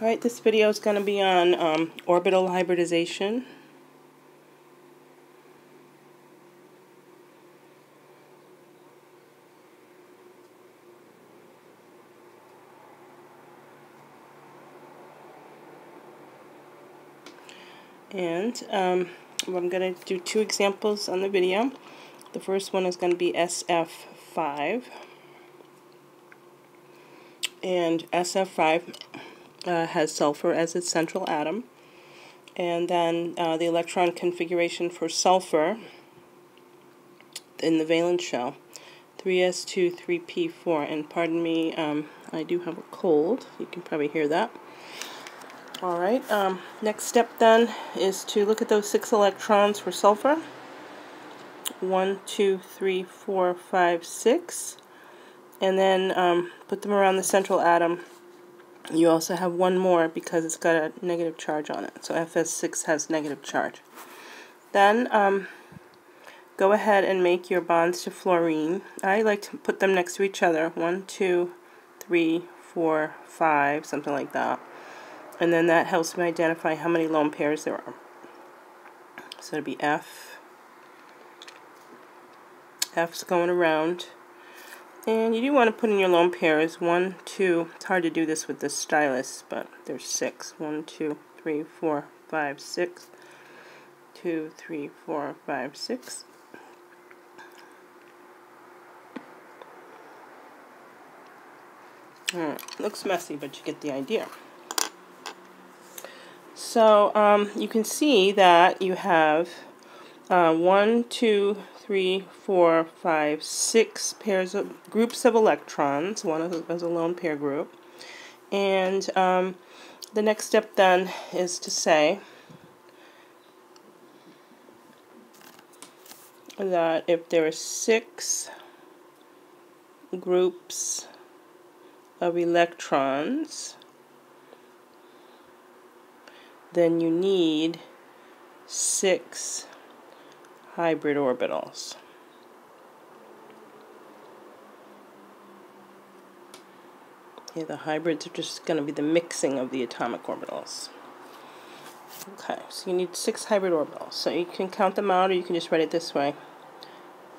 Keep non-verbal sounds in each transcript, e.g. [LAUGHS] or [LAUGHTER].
Alright, this video is going to be on um, orbital hybridization. And um, I'm going to do two examples on the video. The first one is going to be SF5. And SF5 uh, has sulfur as its central atom. And then uh, the electron configuration for sulfur in the valence shell 3s2, 3p4. And pardon me, um, I do have a cold. You can probably hear that. Alright, um, next step then is to look at those six electrons for sulfur. One, two, three, four, five, six. And then um, put them around the central atom. You also have one more because it's got a negative charge on it. So FS6 has negative charge. Then um, go ahead and make your bonds to fluorine. I like to put them next to each other. One, two, three, four, five, something like that and then that helps me identify how many lone pairs there are. So it'll be F. F's going around. And you do want to put in your lone pairs. One, two. It's hard to do this with the stylus, but there's six. One, two, three, four, five, six. Two, three, four, five, six. looks messy, but you get the idea. So um, you can see that you have uh, one, two, three, four, five, six pairs of groups of electrons. One is a lone pair group. And um, the next step then is to say that if there are six groups of electrons, then you need six hybrid orbitals. Okay, the hybrids are just going to be the mixing of the atomic orbitals. Okay, so you need six hybrid orbitals. So you can count them out or you can just write it this way.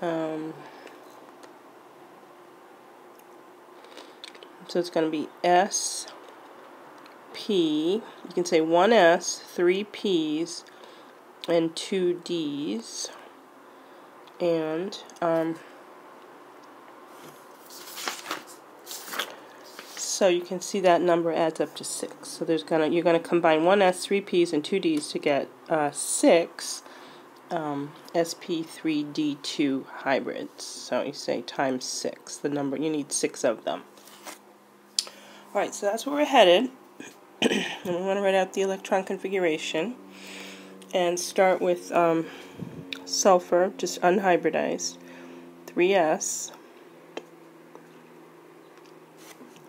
Um, so it's going to be S P, you can say 1S, 3 P's, and 2 D's. And, um, so you can see that number adds up to 6. So there's gonna you're going to combine 1S, 3 P's, and 2 D's to get uh, 6 um, SP3D2 hybrids. So you say times 6, the number, you need 6 of them. Alright, so that's where we're headed. [CLEARS THROAT] and we want to write out the electron configuration and start with um, sulfur, just unhybridized, 3s,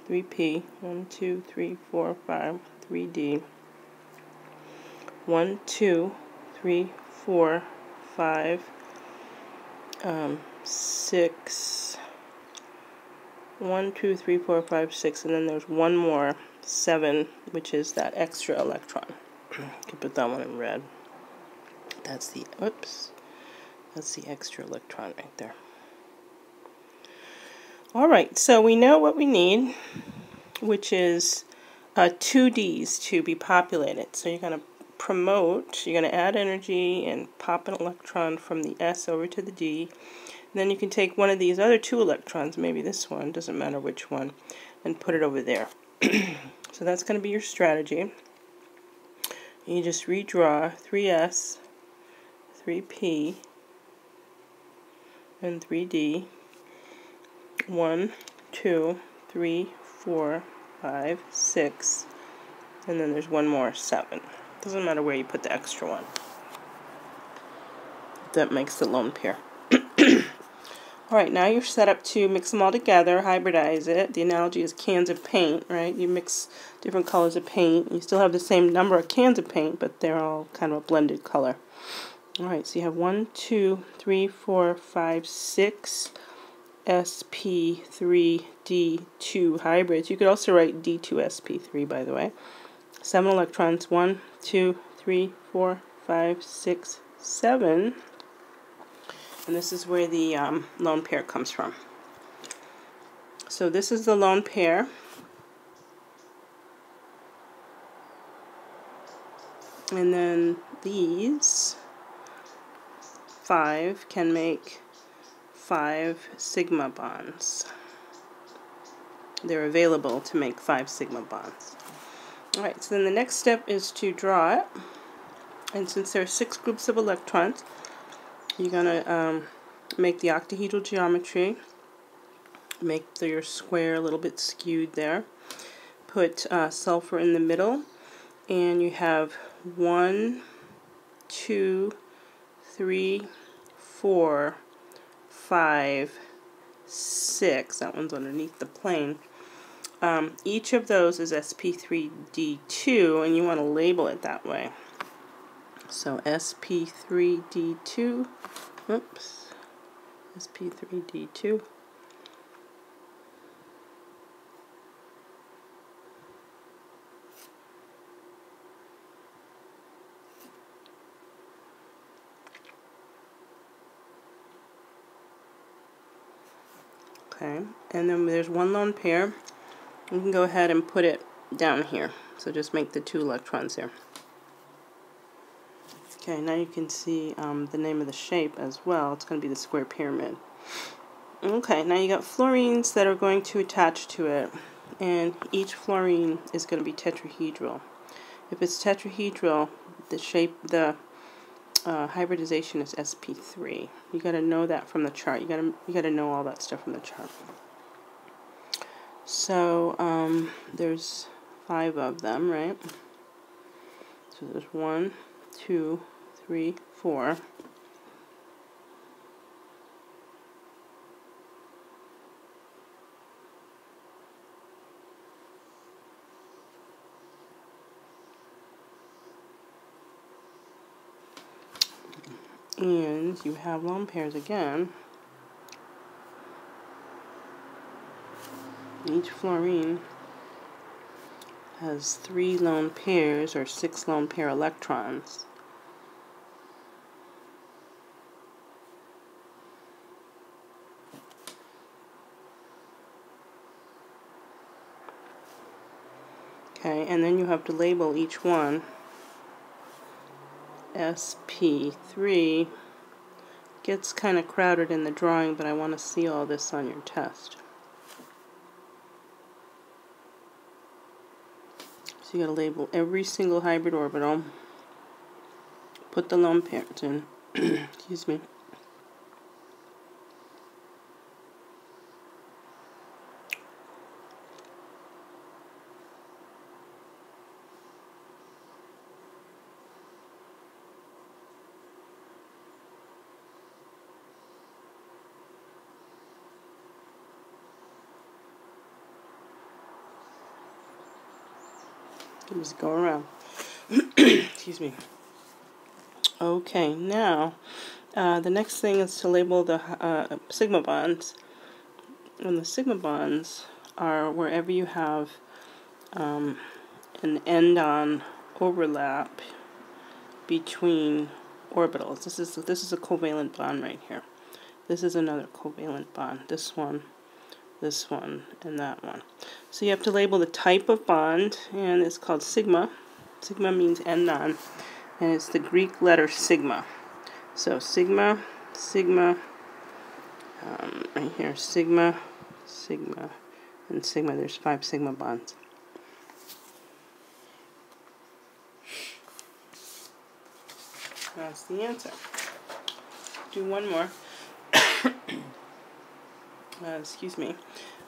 3p, 1, 2, 3, 4, 5, 3d, 1, 2, 3, 4, 5, um, 6, 1, 2, 3, 4, 5, 6, and then there's one more 7, which is that extra electron. [CLEARS THROAT] you can put that one in red. That's the, oops, that's the extra electron right there. Alright, so we know what we need, which is uh, two Ds to be populated. So you're going to promote, you're going to add energy and pop an electron from the S over to the D. And then you can take one of these other two electrons, maybe this one, doesn't matter which one, and put it over there. [CLEARS THROAT] so that's going to be your strategy. You just redraw 3S, 3P, and 3D. 1, 2, 3, 4, 5, 6, and then there's one more, 7. Doesn't matter where you put the extra one. That makes the lone pair. [COUGHS] Alright, now you're set up to mix them all together, hybridize it. The analogy is cans of paint, right? You mix different colors of paint. You still have the same number of cans of paint, but they're all kind of a blended color. Alright, so you have one, two, three, four, five, six SP3D2 hybrids. You could also write D2SP3, by the way. seven electrons. One, two, three, four, five, six, seven. And this is where the um, lone pair comes from. So this is the lone pair. And then these five can make five sigma bonds. They're available to make five sigma bonds. Alright, so then the next step is to draw it. And since there are six groups of electrons, you're going to um, make the octahedral geometry, make your square a little bit skewed there, put uh, sulfur in the middle, and you have one, two, three, four, five, six. That one's underneath the plane. Um, each of those is sp3d2, and you want to label it that way. So sp3d2, oops, sp3d2. Okay, and then there's one lone pair. You can go ahead and put it down here. So just make the two electrons here. Okay, now you can see um, the name of the shape as well. It's going to be the square pyramid. Okay, now you got fluorines that are going to attach to it, and each fluorine is going to be tetrahedral. If it's tetrahedral, the shape, the uh, hybridization is sp3. You got to know that from the chart. You got to you got to know all that stuff from the chart. So um, there's five of them, right? So there's one, two, three, four. And you have lone pairs again. Each fluorine has three lone pairs or six lone pair electrons. Okay, and then you have to label each one SP3 gets kind of crowded in the drawing, but I want to see all this on your test. So you got to label every single hybrid orbital, put the lone pairs in, [CLEARS THROAT] excuse me, Just go around. [CLEARS THROAT] Excuse me. Okay, now uh, the next thing is to label the uh, sigma bonds. And the sigma bonds are wherever you have um, an end-on overlap between orbitals. This is this is a covalent bond right here. This is another covalent bond. This one this one, and that one. So you have to label the type of bond, and it's called sigma. Sigma means end-on, and it's the Greek letter sigma. So sigma, sigma, um, right here, sigma, sigma, and sigma. There's five sigma bonds. That's the answer. Do one more. Uh, excuse me,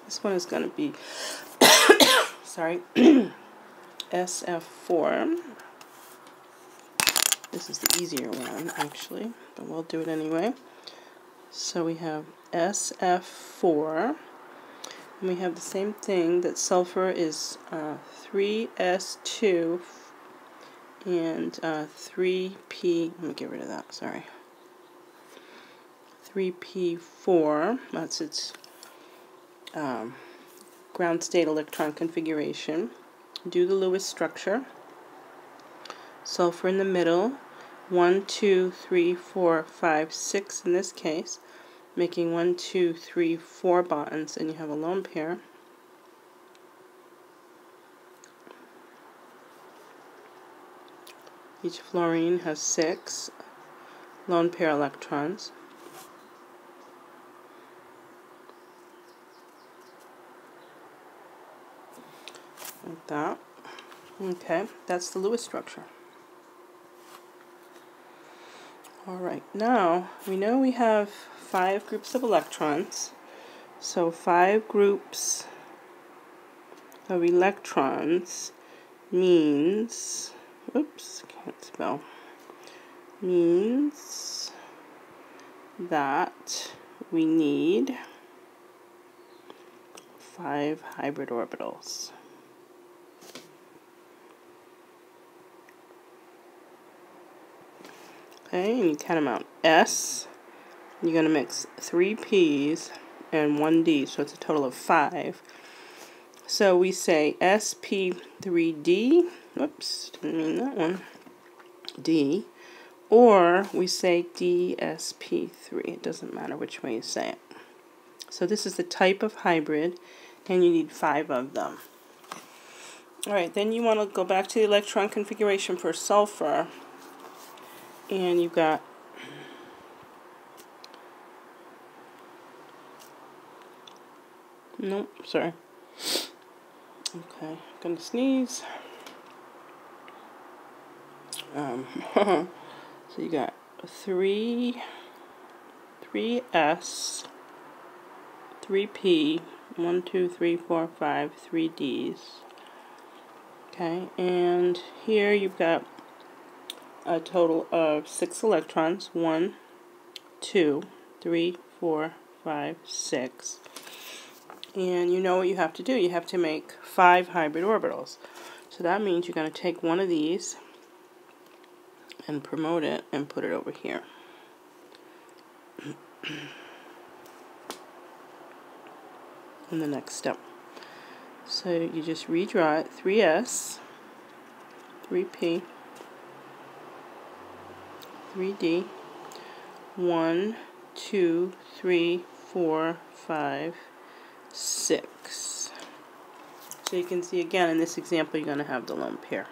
this one is going to be, [COUGHS] sorry, [COUGHS] SF4. This is the easier one, actually, but we'll do it anyway. So we have SF4, and we have the same thing that sulfur is uh, 3S2 and uh, 3P, let me get rid of that, sorry. 3P4, that's its um, ground state electron configuration. Do the Lewis structure. sulfur in the middle, one, two, three, four, five, six in this case, making one, two, three, four bonds, and you have a lone pair. Each fluorine has six lone pair electrons. Like that. Okay, that's the Lewis structure. Alright, now we know we have five groups of electrons. So five groups of electrons means, oops, can't spell, means that we need five hybrid orbitals. Okay, and you count them out. S, you're going to mix three P's and one D, so it's a total of five. So we say SP3D, whoops, didn't mean that one, D, or we say DSP3. It doesn't matter which way you say it. So this is the type of hybrid, and you need five of them. Alright, then you want to go back to the electron configuration for sulfur and you've got nope sorry. Okay I'm gonna sneeze. Um [LAUGHS] so you got three three S three P one two three four five three D's. Okay and here you've got a total of six electrons. One, two, three, four, five, six. And you know what you have to do. You have to make five hybrid orbitals. So that means you're going to take one of these and promote it and put it over here. [CLEARS THROAT] in the next step. So you just redraw it, 3S, 3P, 3D. 1, 2, 3, 4, 5, 6. So you can see again in this example you're going to have the lone pair.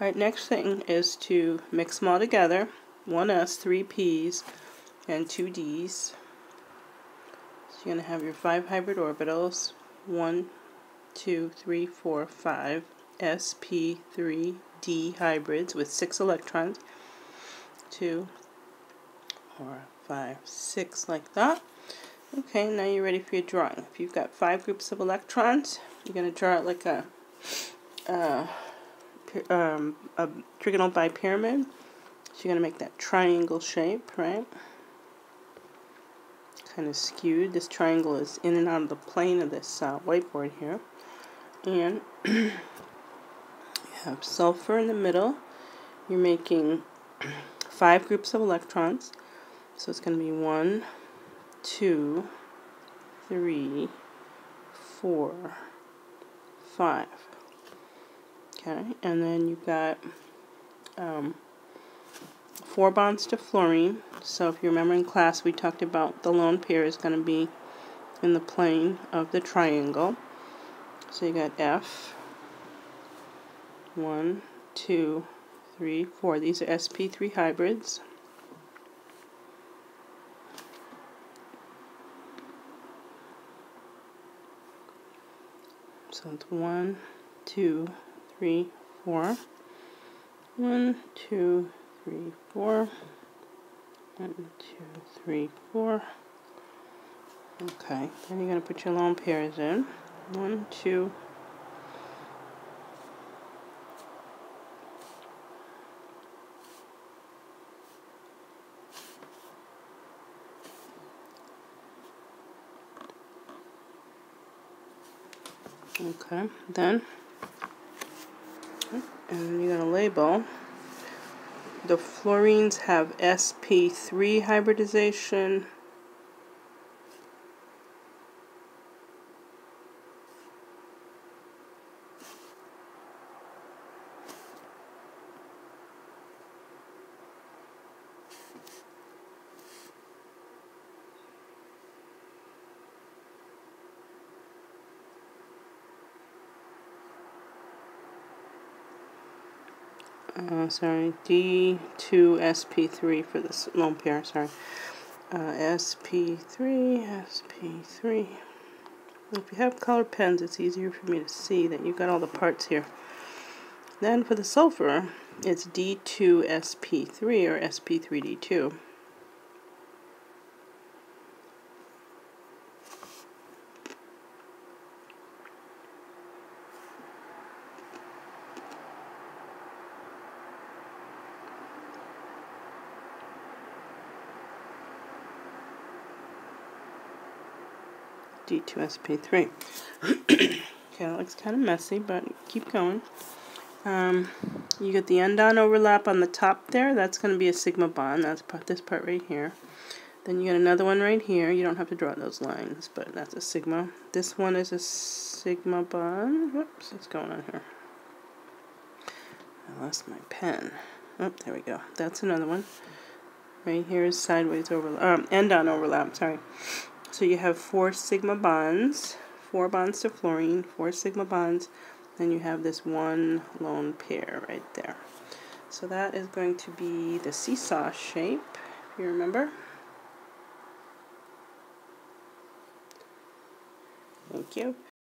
Alright, next thing is to mix them all together. 1s, 3 P's, and 2 D's. So you're going to have your 5 hybrid orbitals. 1, 2, 3, 4, 5 sp 3 D hybrids with 6 electrons two, four, five, six, like that. Okay, now you're ready for your drawing. If you've got five groups of electrons, you're going to draw it like a, um, a trigonal bipyramid. So you're going to make that triangle shape, right? Kind of skewed. This triangle is in and out of the plane of this uh, whiteboard here. And [CLEARS THROAT] you have sulfur in the middle. You're making five groups of electrons. So it's going to be one, two, three, four, five. Okay, and then you've got um, four bonds to fluorine. So if you remember in class, we talked about the lone pair is going to be in the plane of the triangle. So you got F, one, two, three, four. These are sp3 hybrids. So it's one, two, three, four. One, two, three, four. One, two, three, four. Okay, then you're going to put your lone pairs in. One, two, Okay, then, and you're going to label, the fluorines have sp3 hybridization, uh, sorry, D2SP3 for this lone pair, sorry. Uh, SP3, SP3. If you have colored pens, it's easier for me to see that you've got all the parts here. Then for the sulfur, it's D2SP3 or SP3D2. D2SP3. [COUGHS] okay, that looks kind of messy, but keep going. Um, you get the end-on overlap on the top there. That's going to be a sigma bond. That's part, this part right here. Then you get another one right here. You don't have to draw those lines, but that's a sigma. This one is a sigma bond. Whoops, what's going on here? I lost my pen. Oh, there we go. That's another one. Right here is sideways overlap. Um, end-on overlap, sorry. So you have four sigma bonds, four bonds to fluorine, four sigma bonds, and you have this one lone pair right there. So that is going to be the seesaw shape, if you remember. Thank you.